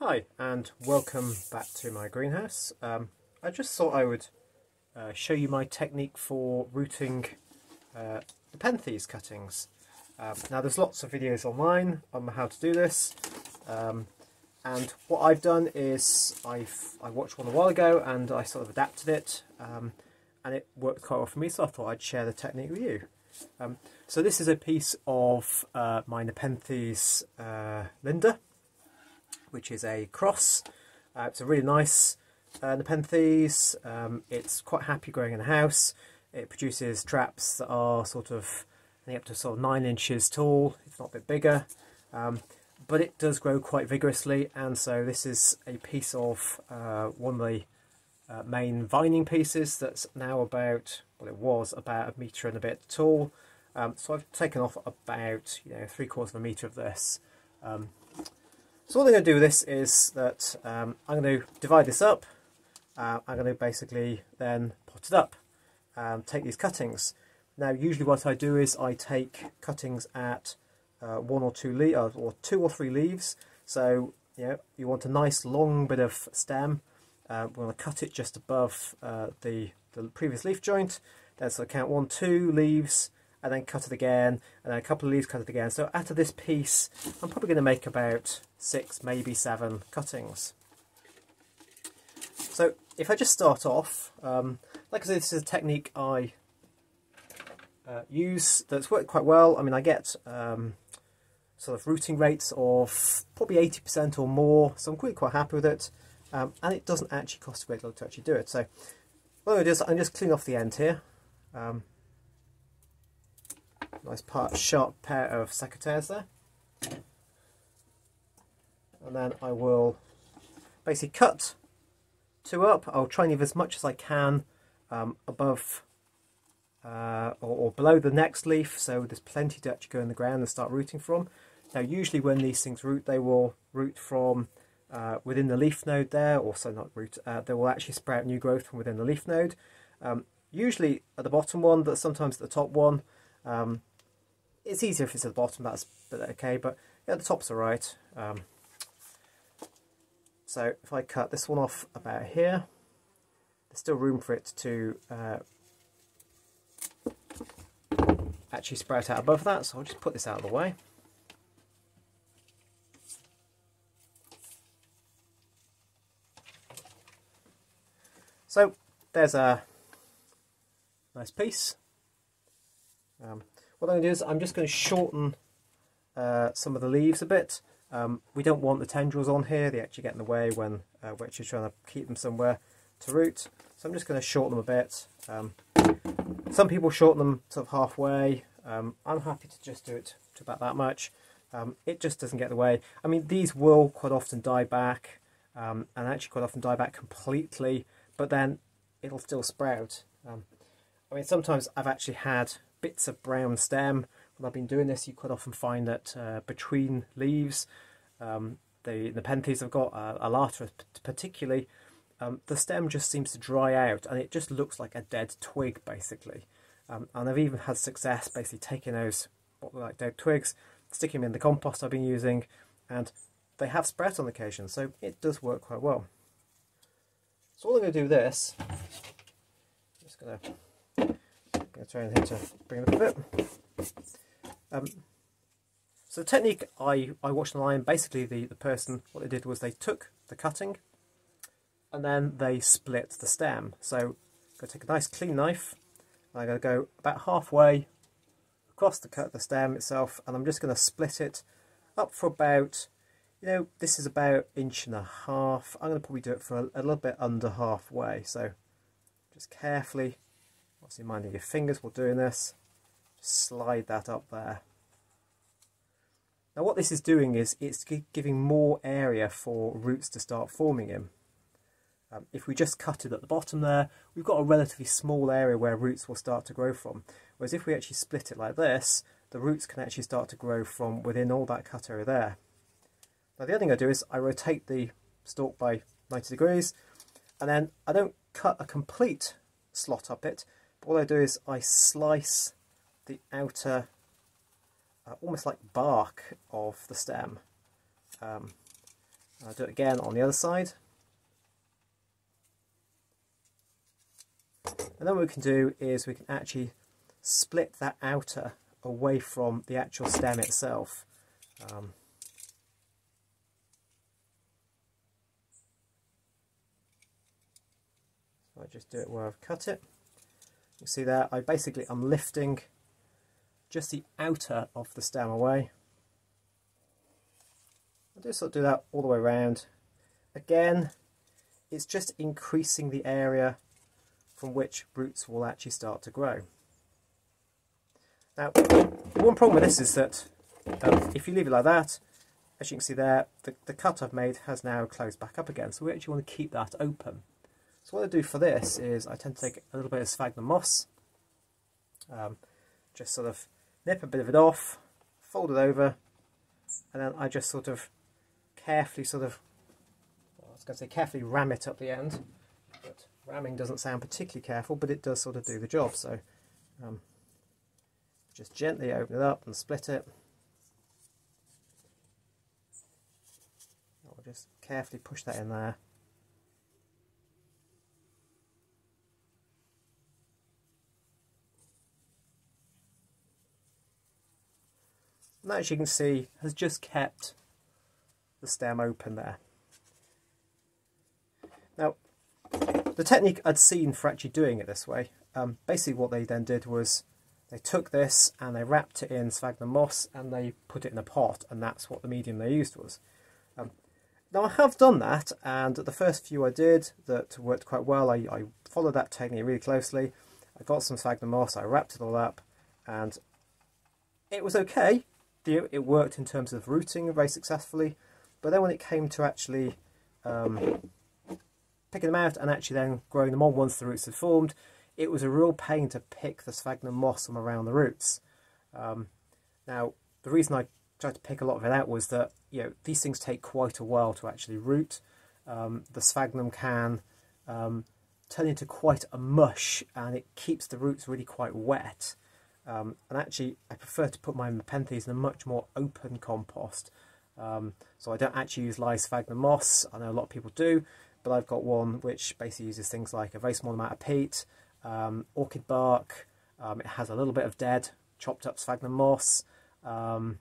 Hi and welcome back to my greenhouse. Um, I just thought I would uh, show you my technique for rooting uh, Nepenthes cuttings. Um, now there's lots of videos online on how to do this um, and what I've done is I've I watched one a while ago and I sort of adapted it um, and it worked quite well for me so I thought I'd share the technique with you. Um, so this is a piece of uh, my Nepenthes uh, Linda which is a cross. Uh, it's a really nice uh, Nepenthes. Um, it's quite happy growing in a house. It produces traps that are sort of up to sort of nine inches tall. It's not a bit bigger, um, but it does grow quite vigorously. And so this is a piece of uh, one of the uh, main vining pieces that's now about, well, it was about a metre and a bit tall. Um, so I've taken off about, you know, three quarters of a metre of this. Um, so what I'm going to do with this is that um, I'm going to divide this up. Uh, I'm going to basically then pot it up and take these cuttings. Now usually what I do is I take cuttings at uh, one or two leaves or two or three leaves. So you know you want a nice long bit of stem. Uh, we're going to cut it just above uh, the, the previous leaf joint. Then so count one, two leaves, and then cut it again, and then a couple of leaves cut it again. So out of this piece, I'm probably going to make about six, maybe seven cuttings. So if I just start off, um, like I said, this is a technique I uh, use that's worked quite well. I mean, I get um, sort of rooting rates of probably 80% or more, so I'm quite quite happy with it. Um, and it doesn't actually cost a great deal to actually do it. So what I'm going to do is I'm just cleaning off the end here. Um, nice part sharp pair of secateurs there and then I will basically cut two up. I'll try and leave as much as I can um, above uh, or, or, below the next leaf so there's plenty to go in the ground and start rooting from. Now usually when these things root they will root from uh, within the leaf node there also not root uh, they will actually sprout new growth from within the leaf node. Um, usually at the bottom one but sometimes at the top one um, it's easier if it's at the bottom, that's okay, but yeah, the top's alright. Um, so if I cut this one off about here, there's still room for it to uh, actually sprout out above that, so I'll just put this out of the way. So there's a nice piece. Um, what I'm going to do is I'm just going to shorten uh, some of the leaves a bit. Um, we don't want the tendrils on here, they actually get in the way when uh, we're actually trying to keep them somewhere to root. So I'm just going to shorten them a bit. Um, some people shorten them sort of halfway. Um, I'm happy to just do it to about that much. Um, it just doesn't get in the way. I mean, these will quite often die back, um, and actually quite often die back completely, but then it'll still sprout. Um, I mean, sometimes I've actually had bits of brown stem. When I've been doing this, you quite often find that uh, between leaves, um, the, the have got, uh, Alata particularly, um, the stem just seems to dry out and it just looks like a dead twig basically. Um, and I've even had success basically taking those what look like dead twigs, sticking them in the compost I've been using, and they have sprout on occasion, so it does work quite well. So all I'm going to do this, I'm just going to going to try and hit to bring it up a bit. Um, so the technique I, I watched online, basically the, the person, what they did was they took the cutting and then they split the stem. So I'm going to take a nice clean knife, I'm going to go about halfway across the cut the stem itself and I'm just going to split it up for about, you know, this is about inch and a half. I'm going to probably do it for a, a little bit under halfway. So just carefully Obviously minding your fingers while doing this. Just slide that up there. Now what this is doing is it's giving more area for roots to start forming in. Um, if we just cut it at the bottom there, we've got a relatively small area where roots will start to grow from. Whereas if we actually split it like this, the roots can actually start to grow from within all that cut area there. Now the other thing I do is I rotate the stalk by 90 degrees and then I don't cut a complete slot up it, all I do is I slice the outer, uh, almost like bark of the stem. Um, I'll do it again on the other side. And then what we can do is we can actually split that outer away from the actual stem itself. Um, so I just do it where I've cut it. You see there, I basically, I'm lifting just the outer of the stem away. I just sort of do that all the way around. Again, it's just increasing the area from which roots will actually start to grow. Now, the one problem with this is that um, if you leave it like that, as you can see there, the, the cut I've made has now closed back up again. So we actually want to keep that open. So what I do for this is I tend to take a little bit of sphagnum moss, um, just sort of nip a bit of it off, fold it over, and then I just sort of carefully sort of, well, I was going to say carefully ram it up the end, but ramming doesn't sound particularly careful, but it does sort of do the job. So um, just gently open it up and split it. I'll just carefully push that in there. And as you can see, has just kept the stem open there. Now, the technique I'd seen for actually doing it this way, um, basically what they then did was they took this and they wrapped it in sphagnum moss and they put it in a pot and that's what the medium they used was. Um, now I have done that and the first few I did that worked quite well, I, I followed that technique really closely. I got some sphagnum moss, I wrapped it all up and it was okay. It worked in terms of rooting very successfully, but then when it came to actually um, picking them out and actually then growing them on once the roots had formed, it was a real pain to pick the sphagnum moss from around the roots. Um, now, the reason I tried to pick a lot of it out was that you know these things take quite a while to actually root. Um, the sphagnum can um, turn into quite a mush and it keeps the roots really quite wet. Um, and actually, I prefer to put my Nepenthes in a much more open compost. Um, so I don't actually use live sphagnum moss. I know a lot of people do, but I've got one which basically uses things like a very small amount of peat, um, orchid bark, um, it has a little bit of dead chopped up sphagnum moss, um,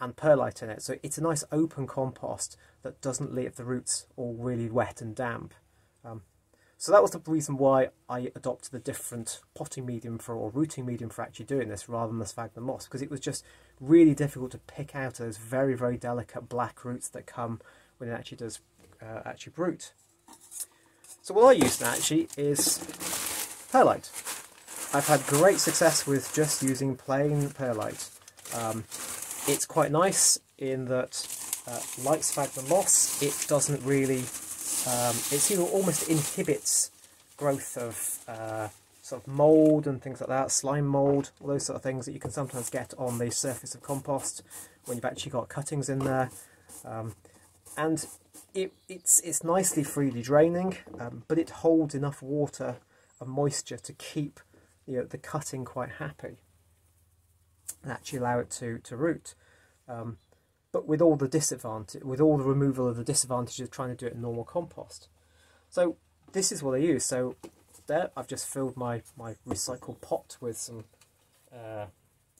and perlite in it. So it's a nice open compost that doesn't leave the roots all really wet and damp. So that was the reason why I adopted a different potting medium for or rooting medium for actually doing this rather than the sphagnum moss because it was just really difficult to pick out those very very delicate black roots that come when it actually does uh, actually root. So what I used actually is perlite. I've had great success with just using plain perlite. Um, it's quite nice in that, uh, like sphagnum moss, it doesn't really um, it almost inhibits growth of uh, sort of mould and things like that, slime mould, all those sort of things that you can sometimes get on the surface of compost when you've actually got cuttings in there. Um, and it, it's, it's nicely freely draining, um, but it holds enough water and moisture to keep you know, the cutting quite happy and actually allow it to, to root. Um, but with all the disadvantage, with all the removal of the disadvantage of trying to do it in normal compost. So this is what I use. So there, I've just filled my, my recycled pot with some uh,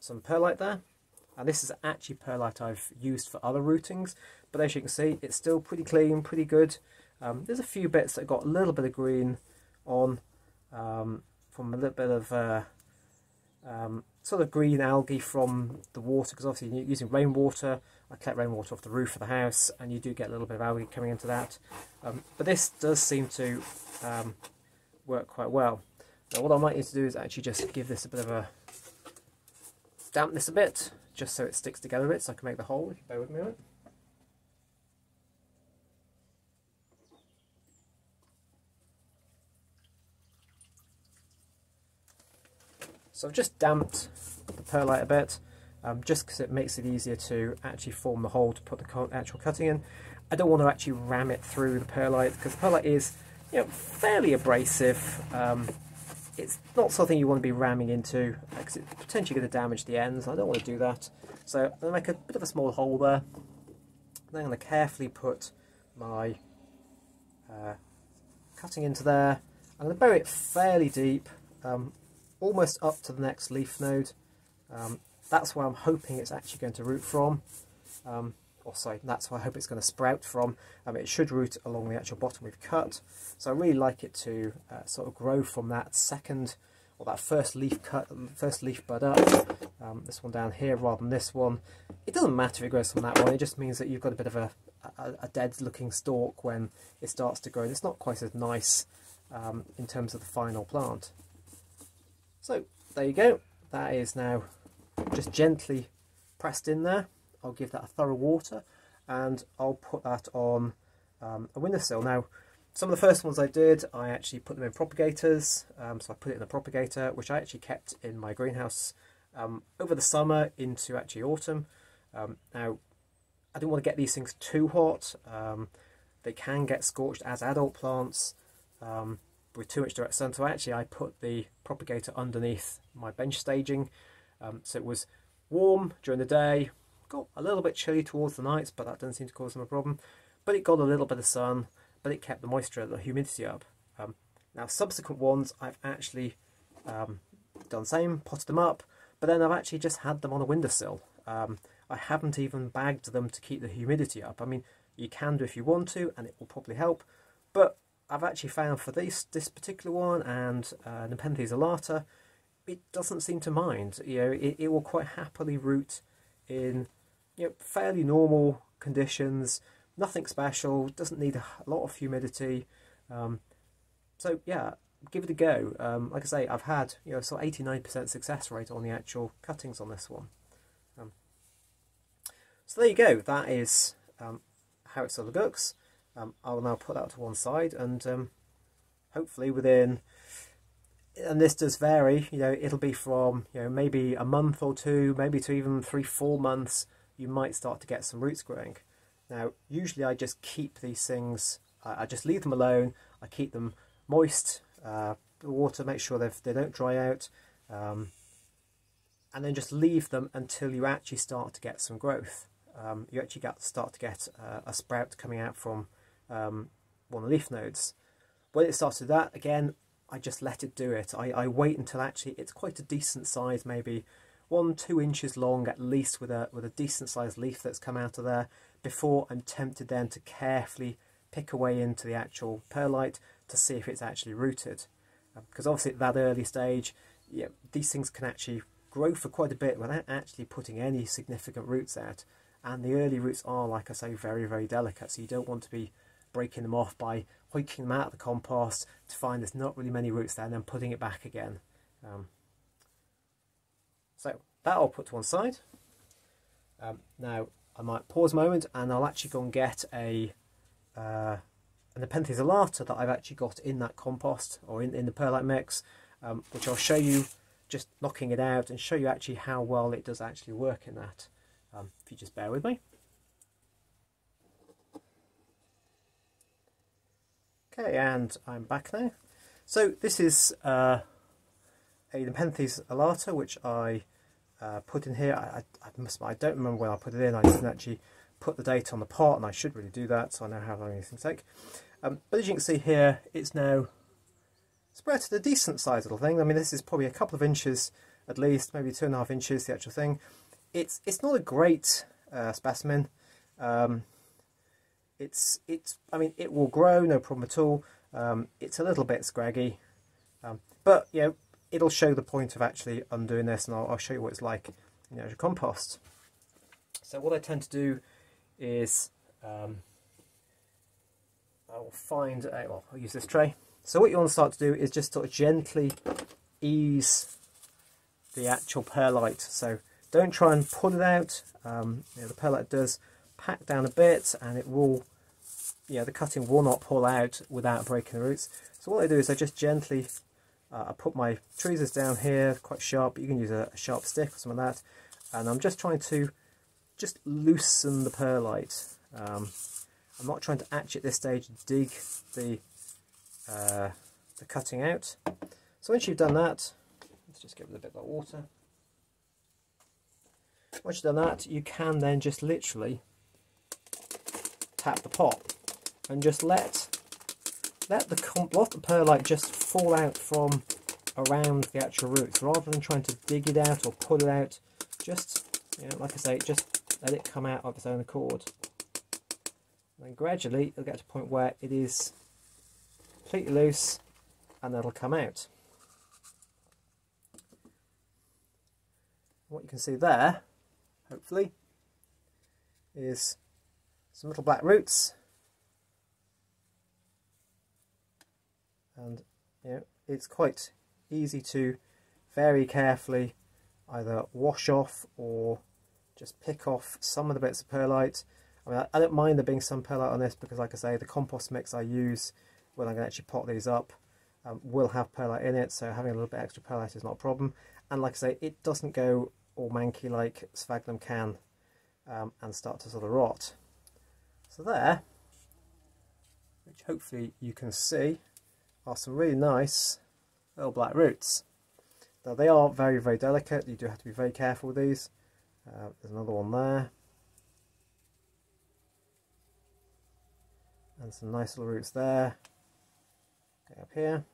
some perlite there. And this is actually perlite I've used for other rootings, but as you can see, it's still pretty clean, pretty good. Um, there's a few bits that got a little bit of green on um, from a little bit of uh, um, sort of green algae from the water, because obviously you're using rainwater, I collect rainwater off the roof of the house and you do get a little bit of algae coming into that. Um, but this does seem to um, work quite well. Now what I might need to do is actually just give this a bit of a damp this a bit, just so it sticks together a bit so I can make the hole, if you bear with me a minute. So I've just damped the perlite a bit um, just because it makes it easier to actually form the hole to put the actual cutting in. I don't want to actually ram it through the perlite because perlite is you know, fairly abrasive. Um, it's not something you want to be ramming into because it's potentially going to damage the ends. I don't want to do that. So I'm going to make a bit of a small hole there. Then I'm going to carefully put my uh, cutting into there. I'm going to bury it fairly deep, um, almost up to the next leaf node. Um, that's where I'm hoping it's actually going to root from. Um, or sorry, that's where I hope it's going to sprout from. Um, it should root along the actual bottom we've cut. So I really like it to uh, sort of grow from that second or that first leaf cut, first leaf bud up. Um, this one down here rather than this one. It doesn't matter if it grows from that one. It just means that you've got a bit of a, a, a dead looking stalk when it starts to grow. And it's not quite as nice um, in terms of the final plant. So there you go. That is now just gently pressed in there. I'll give that a thorough water and I'll put that on um, a windowsill. Now, some of the first ones I did, I actually put them in propagators. Um, so I put it in a propagator, which I actually kept in my greenhouse um, over the summer into actually autumn. Um, now, I didn't want to get these things too hot. Um, they can get scorched as adult plants um, with too much direct sun. So actually I put the propagator underneath my bench staging. so it was warm during the day, got a little bit chilly towards the nights, but that doesn't seem to cause them a problem. But it got a little bit of sun, but it kept the moisture, the humidity up. Um, now, subsequent ones, I've actually um, done the same, potted them up, but then I've actually just had them on a windowsill. Um, I haven't even bagged them to keep the humidity up. I mean, you can do if you want to, and it will probably help, but I've actually found for this this particular one and uh, Nepenthes alata, it doesn't seem to mind. You know, it, it will quite happily root in you know, fairly normal conditions, nothing special, doesn't need a lot of humidity. Um, so yeah, give it a go. Um, like I say, I've had you know so 89% success rate on the actual cuttings on this one. Um, so there you go. That is um, how it sort of looks. Um, I'll now put that to one side and um, hopefully within and this does vary you know it'll be from you know maybe a month or two maybe to even three four months you might start to get some roots growing. Now usually i just keep these things i just leave them alone i keep them moist uh, water make sure they don't dry out um, and then just leave them until you actually start to get some growth. Um, you actually get start to get uh, a sprout coming out from um, one of the leaf nodes when it starts to that again I just let it do it. I, I wait until actually it's quite a decent size, maybe one, two inches long at least with a, with a decent sized leaf that's come out of there before I'm tempted then to carefully pick away into the actual perlite to see if it's actually rooted. Because um, obviously at that early stage, yeah, these things can actually grow for quite a bit without actually putting any significant roots out. And the early roots are, like I say, very, very delicate. So you don't want to be breaking them off by hoiking them out of the compost to find there's not really many roots there and then putting it back again. Um, so that I'll put to one side. Um, now I might pause a moment and I'll actually go and get a uh, an Nepenthes alata that I've actually got in that compost or in, in the perlite mix, um, which I'll show you just knocking it out and show you actually how well it does actually work in that. Um, if you just bear with me. Okay, and I'm back now. So this is uh, a Nepenthes alata, which I uh, put in here. I, I, must, I don't remember when I put it in. I didn't actually put the date on the pot, and I should really do that, so I know how long these things take. Um, but as you can see here, it's now spread to a decent sized little thing. I mean, this is probably a couple of inches at least, maybe two and a half inches, the actual thing. It's, it's not a great uh, specimen. Um, it's it's I mean it will grow no problem at all. Um, it's a little bit scraggy um, but you know it'll show the point of actually undoing this and I'll, I'll show you what it's like in the compost. So what I tend to do is um, I'll find a, well I'll use this tray. So what you want to start to do is just sort of gently ease the actual perlite. So don't try and pull it out. Um, you know, the perlite does pack down a bit and it will, yeah, the cutting will not pull out without breaking the roots. So what I do is I just gently, uh, I put my tweezers down here, quite sharp, you can use a, a sharp stick or something like that, and I'm just trying to just loosen the perlite. Um, I'm not trying to actually at this stage dig the, uh, the cutting out. So once you've done that, let's just give it a bit of water. Once you've done that, you can then just literally tap the pot. And just let let the let the perlite just fall out from around the actual roots. Rather than trying to dig it out or pull it out just you know like I say just let it come out of its own accord. And then gradually it'll get to a point where it is completely loose and that'll come out. What you can see there hopefully is some little black roots and you know, it's quite easy to very carefully either wash off or just pick off some of the bits of perlite. I mean, I don't mind there being some perlite on this because, like I say, the compost mix I use when I'm going to actually pot these up um, will have perlite in it, so having a little bit extra perlite is not a problem. And like I say, it doesn't go all manky like sphagnum can um, and start to sort of rot. So there, which hopefully you can see, are some really nice little black roots. Now they are very, very delicate. You do have to be very careful with these. Uh, there's another one there. And some nice little roots there. Okay, up here.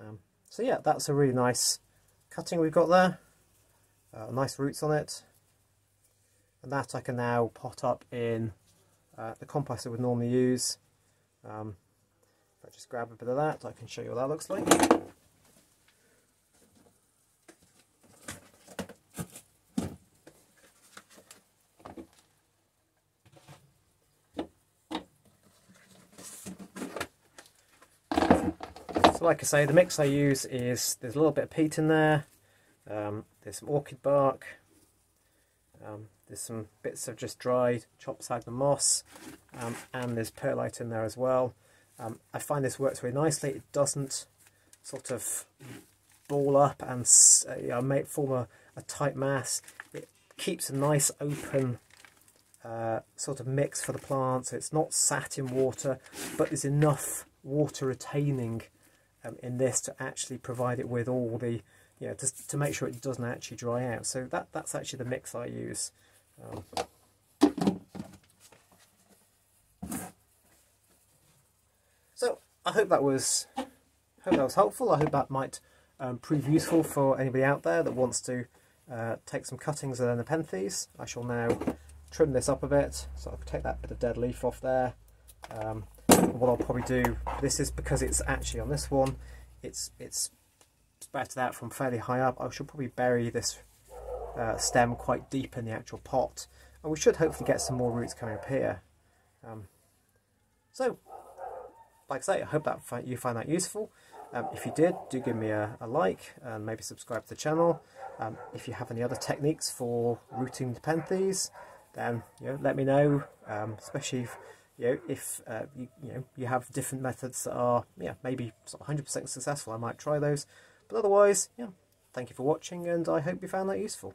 Um, so yeah, that's a really nice cutting we've got there. Uh, nice roots on it. And that I can now pot up in uh, the compost I would normally use. Um, if I just grab a bit of that, I can show you what that looks like. So like I say, the mix I use is, there's a little bit of peat in there, um, there's some orchid bark, um, there's some bits of just dried chopped sphagnum moss, um, and there's perlite in there as well. Um, I find this works really nicely. It doesn't sort of ball up and uh, you know, make form a, a, tight mass. It keeps a nice open uh, sort of mix for the plant. So it's not sat in water, but there's enough water retaining um, in this to actually provide it with all the, you know, to, to make sure it doesn't actually dry out. So that, that's actually the mix I use. Um, so I hope that was hope that was helpful. I hope that might um, prove useful for anybody out there that wants to uh, take some cuttings of the Nepenthes. I shall now trim this up a bit, so I'll take that bit of dead leaf off there. Um, what I'll probably do, this is because it's actually on this one, it's it's sprouted out from fairly high up. I should probably bury this uh, stem quite deep in the actual pot. And we should hopefully get some more roots coming up here. Um, so, like I say, I hope that you find that useful. Um, if you did, do give me a, a, like and maybe subscribe to the channel. Um, if you have any other techniques for rooting Nepenthes, then you know, let me know, um, especially if you know, if uh, you, you, know, you have different methods that are yeah, maybe 100% successful, I might try those. But otherwise, yeah, thank you for watching and I hope you found that useful.